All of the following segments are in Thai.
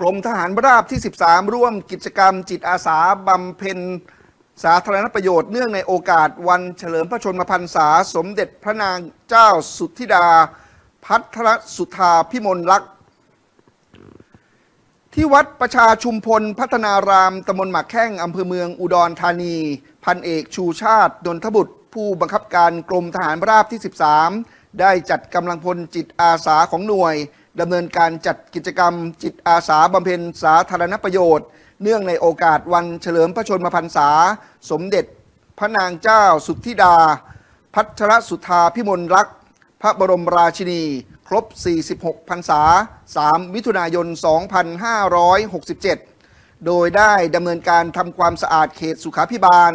กรมทหารราบที่ 13 ร่วมกิจกรรมจิตอาสาบำเพ็ญสาธารณประโยชน์เนื่องในโอกาสวันเฉลิมพระชนมพรรษา สมเด็จพระนางเจ้าสุทธิดา พัทรสุธาพิมลลักษณ์ที่วัดประชาชุมพลพัฒนารามตำบลหมากแข้งอำเภอเมืองอุดรธานี พันเอกชูชาติดนทบุตร ผู้บังคับการกรมทหารราบที่ 13 ได้จัดกำลังพลจิตอาสาของหน่วย ดำเนินการจัดกิจกรรม จิตอาสาบำเพ็ญสาธารณประโยชน์ เนื่องในโอกาสวันเฉลิมพระชนมพรรษา สมเด็จพระนางเจ้าสุทธิดา พัชรสุธาพิมลรักษ์พระบรมราชินี ครบ 46 พรรษา 3 มิถุนายน 2567 โดยได้ดำเนินการทำความสะอาดเขตสุขาพิบาล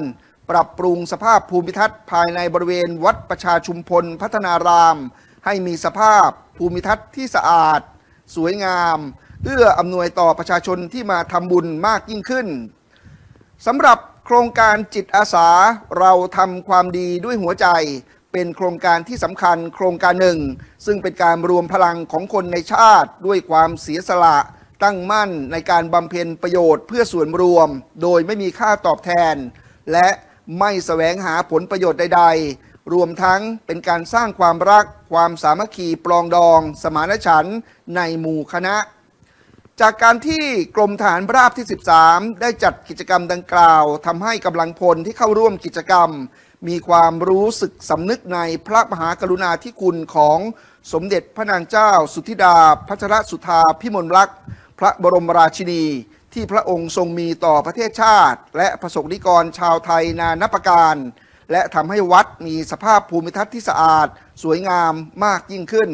ปรับปรุงสภาพภูมิทัศน์ภายในบริเวณวัดประชาชุมพลพัฒนาราม ให้มีสภาพภูมิทัศน์ที่สะอาด สวยงาม เอื้ออำนวยต่อประชาชนที่มาทำบุญมากยิ่งขึ้นสำหรับโครงการจิตอาสาเราทำความดีด้วยหัวใจ เป็นโครงการที่สำคัญโครงการหนึ่ง ซึ่งเป็นการรวมพลังของคนในชาติด้วยความเสียสละตั้งมั่นในการบำเพ็ญประโยชน์เพื่อส่วนรวม โดยไม่มีค่าตอบแทน และไม่แสวงหาผลประโยชน์ใด ๆ รวมทั้งเป็นการสร้างความรัก ความสามัคคีปลองดอง สมานฉันท์ในหมู่คณะ จากการที่กรมฐานราบที่ 13 ได้จัดกิจกรรมดังกล่าวทำให้กำลังพลที่เข้าร่วมกิจกรรม มีความรู้สึกสำนึกในพระมหากรุณาธิคุณของสมเด็จพระนางเจ้า สุทธิดาพัชรสุธาพิมลรักษ์พระบรมราชินีที่พระองค์ทรงมีต่อประเทศชาติ และประสบนิกรชาวไทยนานับประการ และทำให้วัดมีสภาพภูมิทัศน์ที่สะอาด สวยงามมากยิ่งขึ้น